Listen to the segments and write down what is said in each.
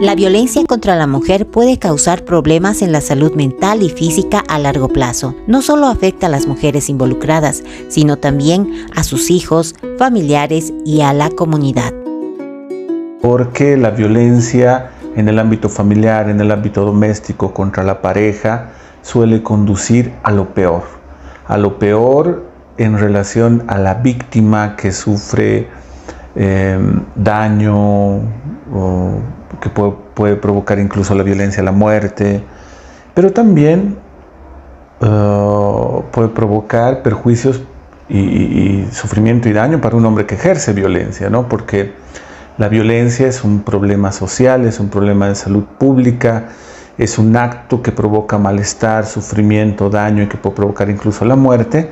La violencia contra la mujer puede causar problemas en la salud mental y física a largo plazo. No solo afecta a las mujeres involucradas, sino también a sus hijos, familiares y a la comunidad. Porque la violencia en el ámbito familiar, en el ámbito doméstico contra la pareja, suele conducir a lo peor. A lo peor en relación a la víctima que sufre eh, daño que puede, provocar incluso la violencia, la muerte, pero también uh, puede provocar perjuicios y, sufrimiento y daño para un hombre que ejerce violencia, ¿no? Porque la violencia es un problema social, es un problema de salud pública, es un acto que provoca malestar, sufrimiento, daño y que puede provocar incluso la muerte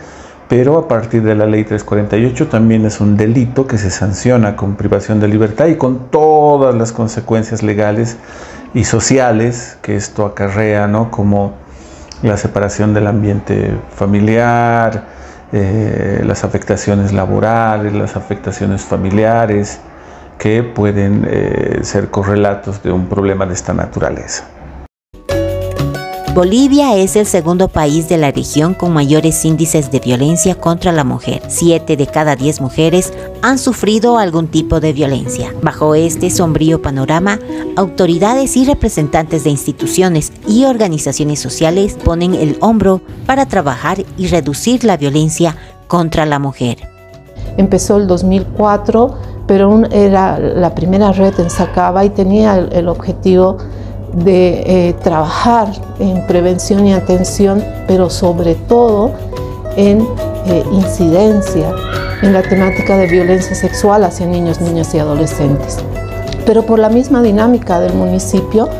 pero a partir de la ley 348 también es un delito que se sanciona con privación de libertad y con todas las consecuencias legales y sociales que esto acarrea, ¿no? como la separación del ambiente familiar, eh, las afectaciones laborales, las afectaciones familiares, que pueden eh, ser correlatos de un problema de esta naturaleza. Bolivia es el segundo país de la región con mayores índices de violencia contra la mujer. Siete de cada diez mujeres han sufrido algún tipo de violencia. Bajo este sombrío panorama, autoridades y representantes de instituciones y organizaciones sociales ponen el hombro para trabajar y reducir la violencia contra la mujer. Empezó el 2004, pero era la primera red en Sacaba y tenía el objetivo de eh, trabajar en prevención y atención, pero sobre todo en eh, incidencia en la temática de violencia sexual hacia niños, niñas y adolescentes. Pero por la misma dinámica del municipio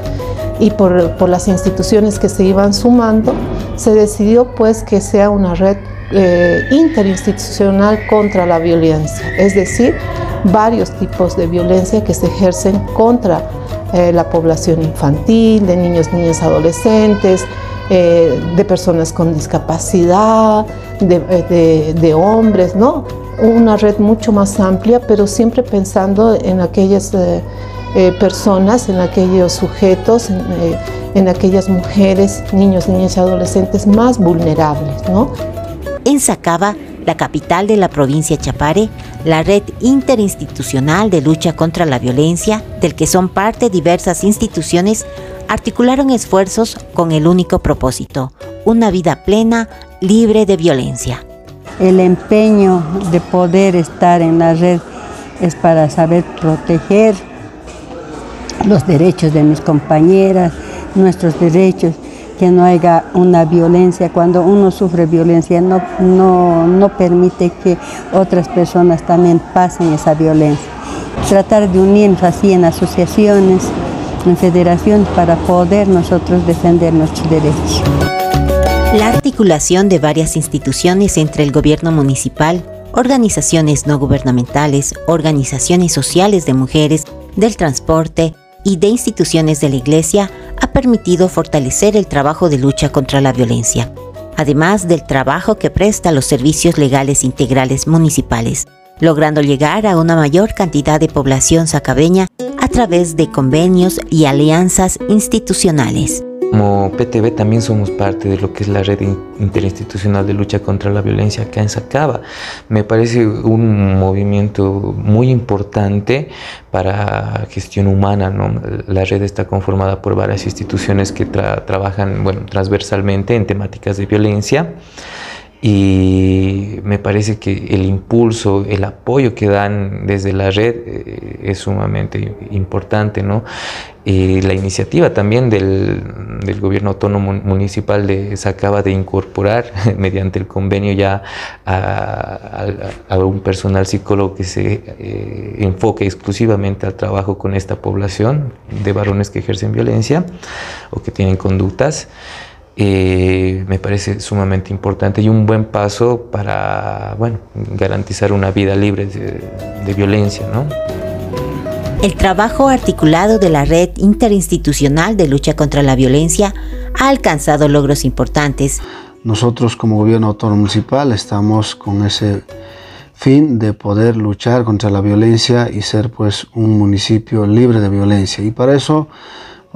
y por, las instituciones que se iban sumando, se decidió pues que sea una red eh, interinstitucional contra la violencia, es decir, varios tipos de violencia que se ejercen contra eh, la población infantil, de niños, niñas, adolescentes, eh, de personas con discapacidad, eh, de, hombres, ¿no? Una red mucho más amplia, pero siempre pensando en aquellas personas, en aquellos sujetos, en, aquellas mujeres, niños, niñas y adolescentes más vulnerables, ¿no? En la capital de la provincia Chapare, la red interinstitucional de lucha contra la violencia, del que son parte diversas instituciones, articularon esfuerzos con el único propósito, una vida plena, libre de violencia. El empeño de poder estar en la red es para saber proteger los derechos de mis compañeras, nuestros derechos, que no haya una violencia. Cuando uno sufre violencia no, no, no permite que otras personas también pasen esa violencia. Tratar de unirnos así en asociaciones, en federaciones para poder nosotros defender nuestros derechos. La articulación de varias instituciones entre el gobierno municipal, organizaciones no gubernamentales, organizaciones sociales de mujeres, del transporte y de instituciones de la Iglesia permitido fortalecer el trabajo de lucha contra la violencia, además del trabajo que presta los servicios legales integrales municipales, logrando llegar a una mayor cantidad de población sacabeña a través de convenios y alianzas institucionales. Como PTV también somos parte de lo que es la red interinstitucional de lucha contra la violencia acá en Sacaba. Me parece un movimiento muy importante para gestión humana. La red está conformada por varias instituciones que trabajan bueno, transversalmente en temáticas de violencia y me parece que el impulso, el apoyo que dan desde la red eh, es sumamente importante, ¿no? Y la iniciativa también del, del, gobierno autónomo municipal de, se acaba de incorporar mediante el convenio ya a, a, un personal psicólogo que se eh, enfoque exclusivamente al trabajo con esta población de varones que ejercen violencia o que tienen conductas. Eh, me parece sumamente importante y un buen paso para bueno, garantizar una vida libre de, de violencia. ¿no? El trabajo articulado de la Red Interinstitucional de Lucha contra la Violencia ha alcanzado logros importantes nosotros como gobierno autónomo municipal estamos con ese fin de poder luchar contra la violencia y ser pues un municipio libre de violencia. Y para eso,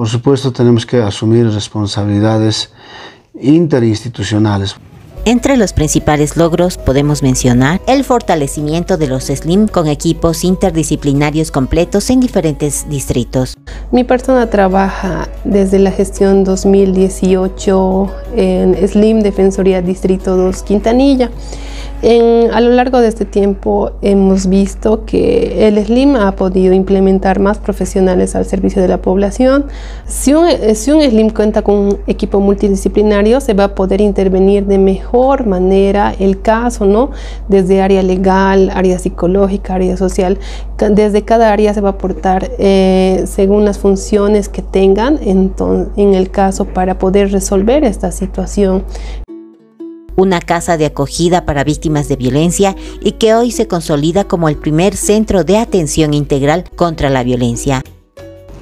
por supuesto, tenemos que asumir responsabilidades interinstitucionales. Entre los principales logros podemos mencionar el fortalecimiento de los SLIM con equipos interdisciplinarios completos en diferentes distritos. Mi persona trabaja desde la gestión 2018 en SLIM Defensoría Distrito 2 Quintanilla a lo largo de este tiempo hemos visto que el SLIM ha podido implementar más profesionales al servicio de la población. Si un, si un SLIM cuenta con un equipo multidisciplinario, se va a poder intervenir de mejor manera el caso, ¿no? Desde área legal, área psicológica, área social. Desde cada área se va a aportar eh, según las funciones que tengan en el caso para poder resolver esta situación una casa de acogida para víctimas de violencia y que hoy se consolida como el primer centro de atención integral contra la violencia.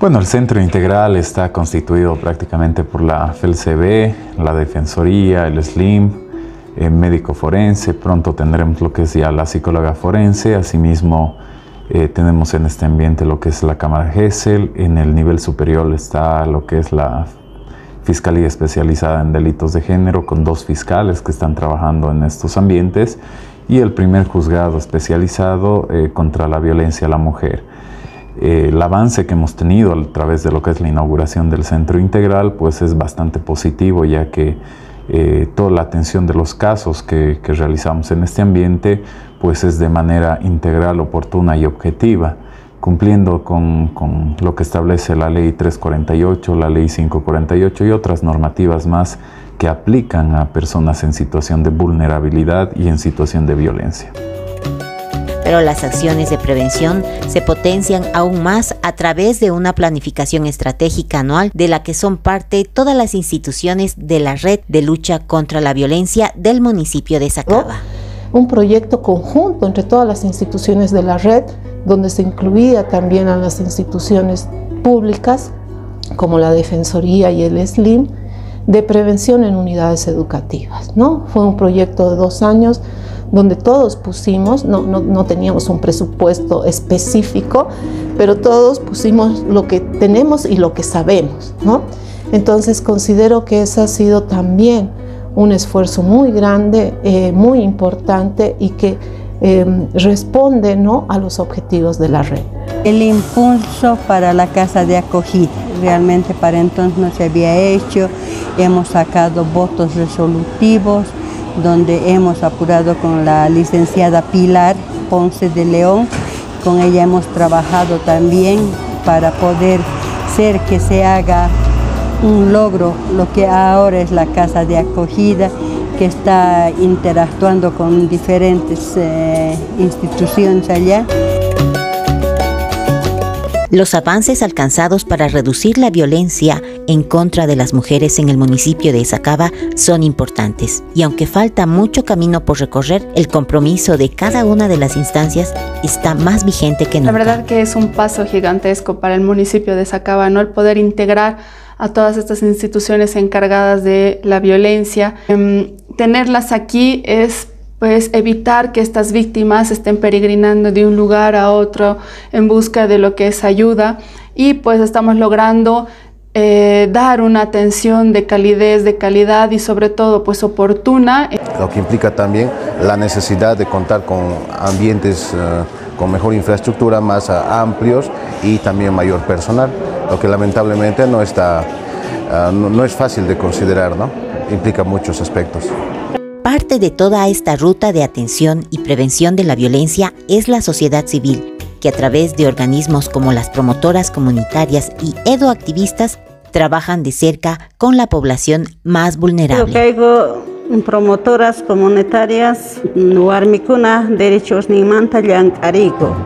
Bueno, el centro integral está constituido prácticamente por la FELCB, la Defensoría, el SLIM, el médico forense, pronto tendremos lo que es ya la psicóloga forense, asimismo eh, tenemos en este ambiente lo que es la Cámara GESEL, en el nivel superior está lo que es la Fiscalía Especializada en Delitos de Género con dos fiscales que están trabajando en estos ambientes y el primer juzgado especializado eh, contra la violencia a la mujer. Eh, el avance que hemos tenido a través de lo que es la inauguración del centro integral pues es bastante positivo ya que eh, toda la atención de los casos que, que realizamos en este ambiente pues es de manera integral, oportuna y objetiva cumpliendo con, con, lo que establece la ley 348, la ley 548 y otras normativas más que aplican a personas en situación de vulnerabilidad y en situación de violencia. Pero las acciones de prevención se potencian aún más a través de una planificación estratégica anual de la que son parte todas las instituciones de la red de lucha contra la violencia del municipio de Sacaba. Un proyecto conjunto entre todas las instituciones de la red donde se incluía también a las instituciones públicas como la Defensoría y el SLIM de prevención en unidades educativas. ¿no? Fue un proyecto de dos años donde todos pusimos, no, no, teníamos un presupuesto específico, pero todos pusimos lo que tenemos y lo que sabemos. ¿no? Entonces considero que ese ha sido también un esfuerzo muy grande, eh, muy importante y que Em, responde ¿no? a los objetivos de la red. El impulso para la casa de acogida, realmente para entonces no se había hecho, hemos sacado votos resolutivos donde hemos apurado con la licenciada Pilar Ponce de León, con ella hemos trabajado también para poder ser que se haga un logro, lo que ahora es la casa de acogida que está interactuando con diferentes eh, instituciones allá. Los avances alcanzados para reducir la violencia en contra de las mujeres en el municipio de Esacaba son importantes y aunque falta mucho camino por recorrer, el compromiso de cada una de las instancias está más vigente que nunca. La verdad que es un paso gigantesco para el municipio de Esacaba, ¿no? El poder integrar a todas estas instituciones encargadas de la violencia. Em, tenerlas aquí es pues evitar que estas víctimas estén peregrinando de un lugar a otro en busca de lo que es ayuda y pues estamos logrando eh, dar una atención de calidez, de calidad y sobre todo pues oportuna. Lo que implica también la necesidad de contar con ambientes eh, con mejor infraestructura, más amplios y también mayor personal lo que lamentablemente no, está, ah, no, es fácil de considerar, ¿no? implica muchos aspectos. Parte de toda esta ruta de atención y prevención de la violencia es la sociedad civil, que a través de organismos como las promotoras comunitarias y edoactivistas trabajan de cerca con la población más vulnerable. Yo promotoras comunitarias, Nuarmicuna, Derechos Nimanta Arigo.